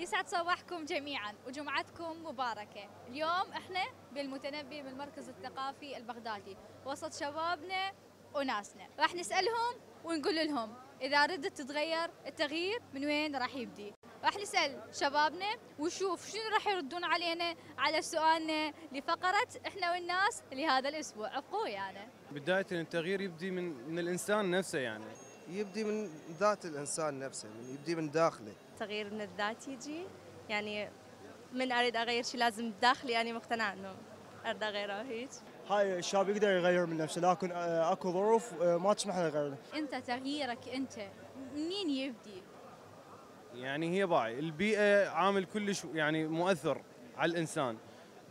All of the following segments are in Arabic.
يسعد صباحكم جميعا وجمعتكم مباركة. اليوم إحنا بالمتنبي بالمركز الثقافي البغدادي وسط شبابنا وناسنا. راح نسألهم ونقول لهم إذا ردت تتغير التغيير من وين راح يبدي. راح نسأل شبابنا ونشوف شنو راح يردون علينا على سؤالنا لفقرة إحنا والناس لهذا الأسبوع. ابقوا ويانا بداية التغيير يبدي من من الإنسان نفسه يعني. يبدي من ذات الإنسان نفسه من يبدي من داخله. تغيير من الذات يجي؟ يعني من أريد أغير شيء لازم داخلي اني مقتنعه إنه أريد أغيره هيك. هاي الشاب يقدر يغير من نفسه لكن آه، أكو ظروف آه، ما تسمح له يغير. أنت تغييرك أنت منين يبدي؟ يعني هي باعي. البيئة عامل كلش يعني مؤثر على الإنسان.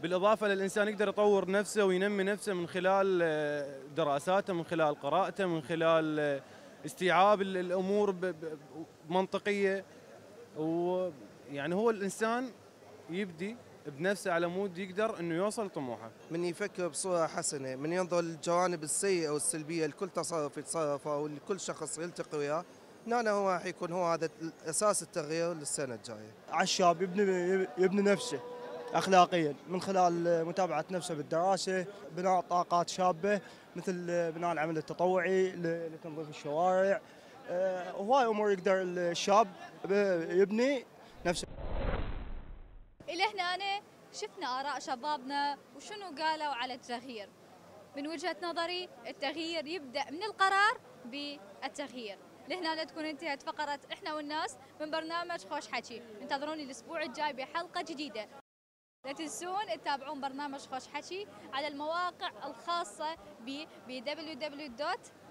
بالإضافة للإنسان يقدر يطور نفسه وينمي نفسه من خلال آه، دراساته من خلال قراءته من خلال استيعاب ال- الأمور ب- ب- بمنطقية ويعني هو الإنسان يبدي بنفسه على مود يقدر إنه يوصل لطموحه من يفكر بصورة حسنة من ينظر للجوانب السيئة والسلبية لكل تصرف يتصرفه ولكل شخص يلتقي وياه هنا هو راح يكون هو هذا أساس التغيير للسنة الجاية. على الشاب يبني يبني نفسه. اخلاقيا من خلال متابعة نفسه بالدراسة بناء طاقات شابة مثل بناء العمل التطوعي لتنظيف الشوارع. آه، هواي أمور يقدر الشاب يبني نفسه. إلى هنا أنا شفنا آراء شبابنا وشنو قالوا على التغيير. من وجهة نظري التغيير يبدأ من القرار بالتغيير. لهنا تكون انتهت فقرة إحنا والناس من برنامج خوش حكي. انتظروني الأسبوع الجاي بحلقة جديدة. لا تنسون تتابعون برنامج خوش حكي على المواقع الخاصة ب www.صوت